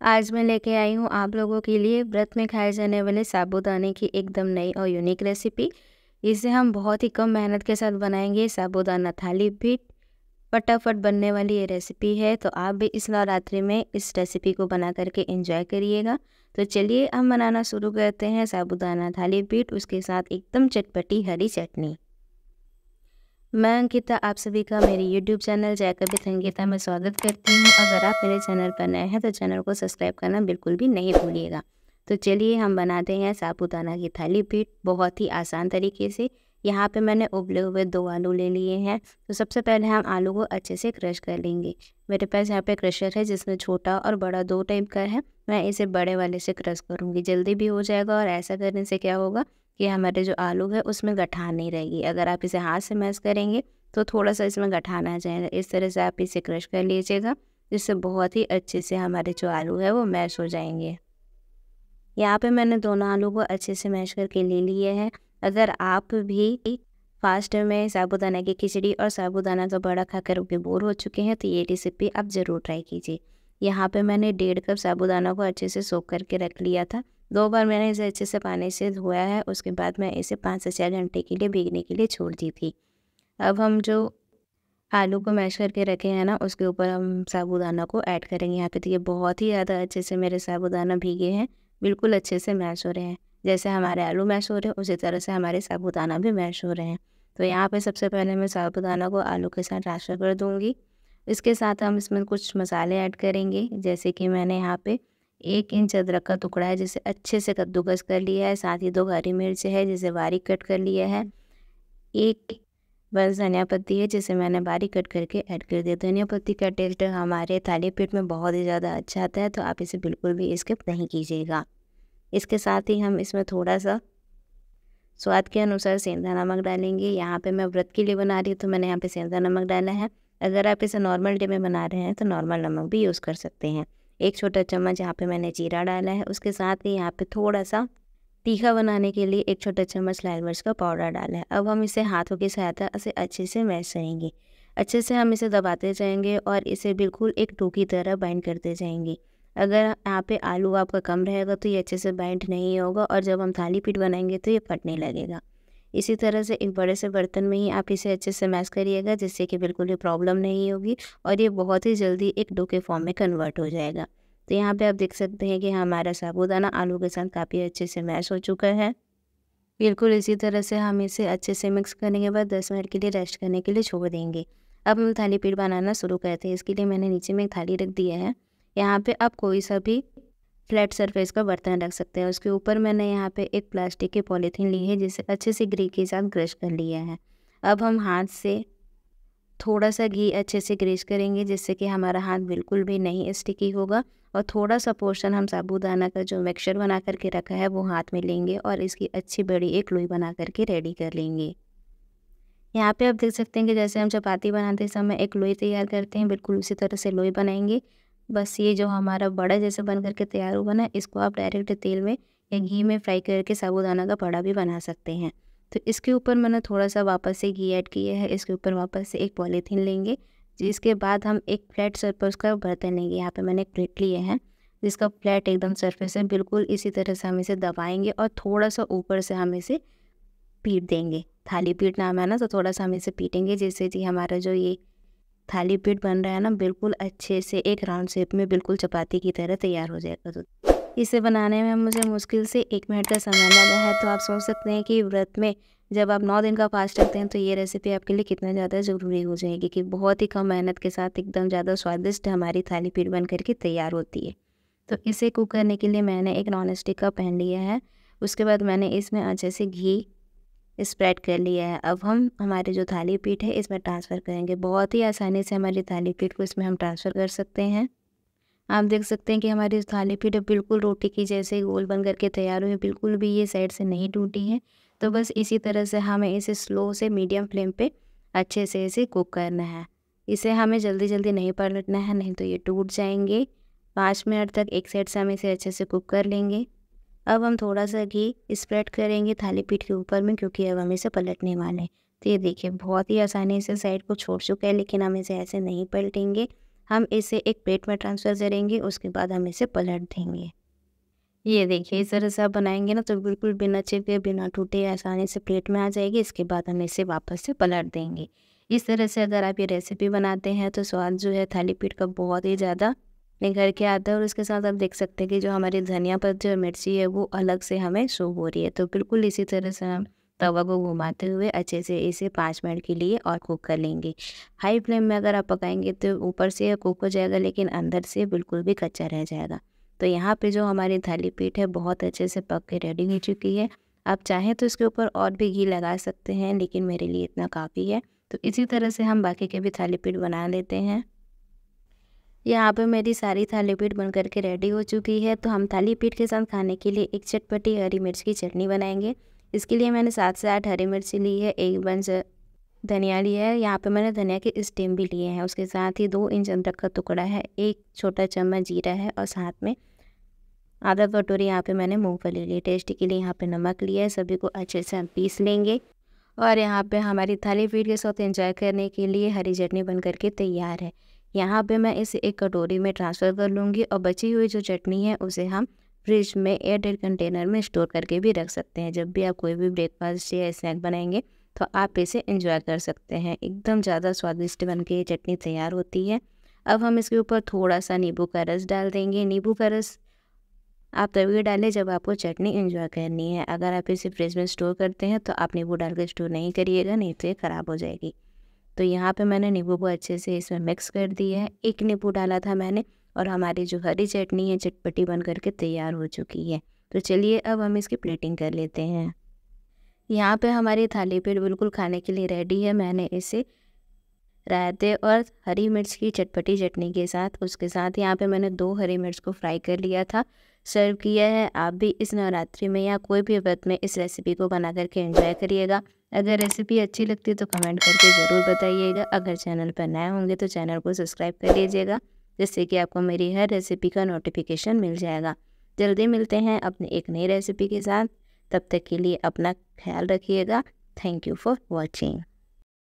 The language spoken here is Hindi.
आज मैं लेके आई हूँ आप लोगों के लिए व्रत में खाए जाने वाले साबूदाने की एकदम नई और यूनिक रेसिपी इसे हम बहुत ही कम मेहनत के साथ बनाएँगे, साबूदाना थाली भी फटाफट बनने वाली ये रेसिपी है तो आप भी इस नवरात्रि में इस रेसिपी को बना करके इंजॉय करिएगा। तो चलिए, हम बनाना शुरू करते हैं साबूदाना थाली पीठ उसके साथ एकदम चटपटी हरी चटनी। मैं अंकिता, आप सभी का मेरे YouTube channel Jaykar with Ankita में स्वागत करती हूँ। अगर आप मेरे चैनल पर नए हैं तो चैनल को सब्सक्राइब करना बिल्कुल भी नहीं भूलिएगा। तो चलिए, हम बनाते हैं साबूदाना की थाली पीठ बहुत ही आसान तरीके से। यहाँ पे मैंने उबले हुए दो आलू ले लिए हैं। तो सबसे पहले हम आलू को अच्छे से क्रश कर लेंगे। मेरे पास यहाँ पे क्रशर है, जिसमें छोटा और बड़ा दो टाइप का है। मैं इसे बड़े वाले से क्रश करूँगी। जल्दी भी हो जाएगा और ऐसा करने से क्या होगा? कि हमारे जो आलू है उसमें गठान नहीं रहेगी। अगर आप इसे हाथ से मैश करेंगे तो थोड़ा सा इसमें गठान आ जाएगा। इस तरह से आप इसे क्रश कर लीजिएगा, जिससे बहुत ही अच्छे से हमारे जो आलू है वो मैश हो जाएँगे। यहाँ पे मैंने दोनों आलू को अच्छे से मैश करके ले लिए हैं। अगर आप भी फास्ट में साबुदाना की खिचड़ी और साबुदाना का बड़ा खाकर के बोर हो चुके हैं तो ये रेसिपी आप ज़रूर ट्राई कीजिए। यहाँ पे मैंने डेढ़ कप साबुदाना को अच्छे से सोख करके रख लिया था। दो बार मैंने इसे अच्छे से पानी से धोया है, उसके बाद मैं इसे पाँच से चार घंटे के लिए भीगने के लिए छोड़ दी थी। अब हम जो आलू को मैश करके रखे हैं ना, उसके ऊपर हम साबुदाना को ऐड करेंगे। यहाँ पे तो ये बहुत ही ज़्यादा अच्छे से मेरे साबुदाना भीगे हैं, बिल्कुल अच्छे से मैश हो रहे हैं। जैसे हमारे आलू मैश हो रहे हैं, उसी तरह से हमारे साबुदाना भी मैश हो रहे हैं। तो यहाँ पे सबसे पहले मैं साबुदाना को आलू के साथ ट्रांसफ़र कर दूँगी। इसके साथ हम इसमें कुछ मसाले ऐड करेंगे, जैसे कि मैंने यहाँ पे एक इंच अदरक का टुकड़ा है, जिसे अच्छे से कद्दूकस कर लिया है। साथ ही दो हरी मिर्च है, जिसे बारीक कट कर लिया है। एक बस धनिया पत्ती है, जिसे मैंने बारीक कट करके ऐड कर दिया। धनिया पत्ती का टेस्ट हमारे थाली पेट में बहुत ही ज़्यादा अच्छा आता है तो आप इसे बिल्कुल भी स्किप नहीं कीजिएगा। इसके साथ ही हम इसमें थोड़ा सा स्वाद के अनुसार सेंधा नमक डालेंगे। यहाँ पे मैं व्रत के लिए बना रही हूँ तो मैंने यहाँ पे सेंधा नमक डाला है। अगर आप इसे नॉर्मल डे में बना रहे हैं तो नॉर्मल नमक भी यूज़ कर सकते हैं। एक छोटा चम्मच यहाँ पे मैंने जीरा डाला है। उसके साथ ही यहाँ पे थोड़ा सा तीखा बनाने के लिए एक छोटा चम्मच लाल मिर्च का पाउडर डाला है। अब हम इसे हाथों की सहायता से अच्छे से मैश करेंगे अच्छे से हम इसे दबाते जाएँगे और इसे बिल्कुल एक टू की तरह बाइंड करते जाएँगे। अगर यहाँ पे आलू आपका कम रहेगा तो ये अच्छे से बाइंड नहीं होगा और जब हम थाली पीठ बनाएँगे तो ये फटने लगेगा। इसी तरह से एक बड़े से बर्तन में ही आप इसे अच्छे से मैश करिएगा, जिससे कि बिल्कुल भी प्रॉब्लम नहीं होगी और ये बहुत ही जल्दी एक डो के फॉर्म में कन्वर्ट हो जाएगा। तो यहाँ पे आप देख सकते हैं कि हमारा साबुदाना आलू के साथ काफ़ी अच्छे से मैश हो चुका है। बिल्कुल इसी तरह से हम इसे अच्छे से मिक्स करने के बाद दस मिनट के लिए रेस्ट करने के लिए छोड़ देंगे। अब हम थाली पीठ बनाना शुरू करते हैं, इसके लिए मैंने नीचे में एक थाली रख दिया है। यहाँ पे आप कोई सा भी फ्लैट सरफेस का बर्तन रख सकते हैं। उसके ऊपर मैंने यहाँ पे एक प्लास्टिक की पॉलीथीन ली है, जिसे अच्छे से ग्री के साथ ग्रश कर लिया है। अब हम हाथ से थोड़ा सा घी अच्छे से ग्रीस करेंगे, जिससे कि हमारा हाथ बिल्कुल भी नहीं स्टिकी होगा और थोड़ा सा पोर्शन हम साबूदाना का जो मिक्सचर बना करके रखा है, वो हाथ में लेंगे और इसकी अच्छी बड़ी एक लोई बना करके रेडी कर लेंगे। यहाँ पे आप देख सकते हैं कि जैसे हम चपाती बनाते समय एक लोई तैयार करते हैं, बिल्कुल उसी तरह से लोई बनाएँगे। बस ये जो हमारा बड़ा जैसे बन करके तैयार हुआ ना, इसको आप डायरेक्ट तेल में या घी में फ्राई करके साबूदाना का बड़ा भी बना सकते हैं। तो इसके ऊपर मैंने थोड़ा सा वापस से घी ऐड किया है, इसके ऊपर वापस से एक पॉलीथीन लेंगे, जिसके बाद हम एक फ्लैट सरफेस का बर्तन लेंगे। यहाँ पे मैंने एक प्लेट लिए हैं, जिसका फ्लैट एकदम सरफेस है, बिल्कुल इसी तरह से हम इसे दबाएँगे और थोड़ा सा ऊपर से हम इसे पीट देंगे। थाली पीट नाम है ना तो थोड़ा सा हम इसे पीटेंगे, जिससे कि हमारा जो ये थाली पीट बन रहा है ना, बिल्कुल अच्छे से एक राउंड शेप में बिल्कुल चपाती की तरह तैयार हो जाएगा तो इसे बनाने में मुझे मुश्किल से एक मिनट का समय लगा है तो आप सोच सकते हैं कि व्रत में जब आप नौ दिन का फास्ट रखते हैं तो ये रेसिपी आपके लिए कितना ज़्यादा ज़रूरी हो जाएगी कि बहुत ही कम मेहनत के साथ एकदम ज़्यादा स्वादिष्ट हमारी थाली पीठ बन करके तैयार होती है। तो इसे कुक करने के लिए मैंने एक नॉन स्टिक का पैन लिया है, उसके बाद मैंने इसमें अच्छे से घी स्प्रेड कर लिया है। अब हम, हमारे जो थाली पीठ है, इसमें ट्रांसफ़र करेंगे। बहुत ही आसानी से हमारी थाली पीठ को इसमें हम ट्रांसफ़र कर सकते हैं। आप देख सकते हैं कि हमारी थाली पीठ बिल्कुल रोटी की जैसे गोल बन करके तैयार हुई बिल्कुल भी ये साइड से नहीं टूटी है। तो बस इसी तरह से हमें इसे स्लो से मीडियम फ्लेम पे अच्छे से इसे कुक करना है। इसे हमें जल्दी जल्दी नहीं पलटना है, नहीं तो ये टूट जाएँगे। पाँच मिनट तक एक साइड से हम इसे अच्छे से कुक कर लेंगे। अब हम थोड़ा सा घी स्प्रेड करेंगे थाली पीठ के ऊपर में, क्योंकि अब हम इसे पलटने वाले हैं। तो ये देखिए, बहुत ही आसानी से साइड को छोड़ चुका है, लेकिन हम इसे ऐसे नहीं पलटेंगे। हम इसे एक प्लेट में ट्रांसफ़र करेंगे, उसके बाद हम इसे पलट देंगे। ये देखिए, इस तरह से आप बनाएँगे ना तो बिल्कुल बिना चिपके, बिना टूटे, आसानी से प्लेट में आ जाएगी। इसके बाद हम इसे वापस से पलट देंगे। इस तरह से अगर आप ये रेसिपी बनाते हैं तो स्वाद जो है थाली पीठ का बहुत ही ज़्यादा निखर के आता है और उसके साथ आप देख सकते हैं कि जो हमारी धनिया पर और मिर्ची है वो अलग से हमें शो हो रही है। तो बिल्कुल इसी तरह से हम तवा को घुमाते हुए अच्छे से इसे पाँच मिनट के लिए और कुक कर लेंगे। हाई फ्लेम में अगर आप पकाएँगे तो ऊपर से कुक हो जाएगा लेकिन अंदर से बिल्कुल भी कच्चा रह जाएगा। तो यहाँ पे जो हमारी थाली पीठ है बहुत अच्छे से पक के रेडी हो चुकी है। आप चाहें तो इसके ऊपर और भी घी लगा सकते हैं लेकिन मेरे लिए इतना काफ़ी है। तो इसी तरह से हम बाकी के भी थाली पीठ बना लेते हैं। यहाँ पे मेरी सारी थाली पीठ बन करके रेडी हो चुकी है। तो हम थाली पीठ के साथ खाने के लिए एक चटपटी हरी मिर्च की चटनी बनाएँगे। इसके लिए मैंने सात से आठ हरी मिर्ची ली है, एक बंच धनिया लिया है। यहाँ पे मैंने धनिया के स्टेम भी लिए हैं। उसके साथ ही दो इंच अदरक का टुकड़ा है, एक छोटा चम्मच जीरा है और साथ में आधा कटोरी यहाँ पे मैंने मूंगफली ली टेस्ट के लिए यहाँ पे नमक लिया है। सभी को अच्छे से हम पीस लेंगे और यहाँ पे हमारी थाली पीठ के साथ एंजॉय करने के लिए हरी चटनी बन करके तैयार है। यहाँ पे मैं इसे एक कटोरी में ट्रांसफ़र कर लूँगी और बची हुई जो चटनी है उसे हम फ्रिज में एयर कंटेनर में स्टोर करके भी रख सकते हैं। जब भी आप कोई भी ब्रेकफास्ट या स्नैक बनाएँगे तो आप इसे इंजॉय कर सकते हैं। एकदम ज़्यादा स्वादिष्ट बन के ये चटनी तैयार होती है। अब हम इसके ऊपर थोड़ा सा नींबू का रस डाल देंगे। नींबू का रस आप तभी डालें जब आपको चटनी इंजॉय करनी है। अगर आप इसे फ्रिज में स्टोर करते हैं तो आप नींबू डाल कर स्टोर नहीं करिएगा, नहीं तो ये ख़राब हो जाएगी। तो यहाँ पे मैंने नींबू को अच्छे से इसमें मिक्स कर दिया है। एक नींबू डाला था मैंने और हमारी जो हरी चटनी है, चटपटी बन करके तैयार हो चुकी है। तो चलिए अब हम इसकी प्लेटिंग कर लेते हैं। यहाँ पे हमारी थाली पेट बिल्कुल खाने के लिए रेडी है। मैंने इसे रायते और हरी मिर्च की चटपटी चटनी के साथ, उसके साथ यहाँ पे मैंने दो हरी मिर्च को फ्राई कर लिया था। सर्व किया है। आप भी इस नवरात्रि में या कोई भी व्रत में इस रेसिपी को बना करके एंजॉय करिएगा। अगर रेसिपी अच्छी लगती है तो कमेंट करके ज़रूर बताइएगा। अगर चैनल पर नए होंगे तो चैनल को सब्सक्राइब कर लीजिएगा, जिससे कि आपको मेरी हर रेसिपी का नोटिफिकेशन मिल जाएगा। जल्दी मिलते हैं अपने एक नई रेसिपी के साथ। तब तक के लिए अपना ख्याल रखिएगा। Thank you for watching.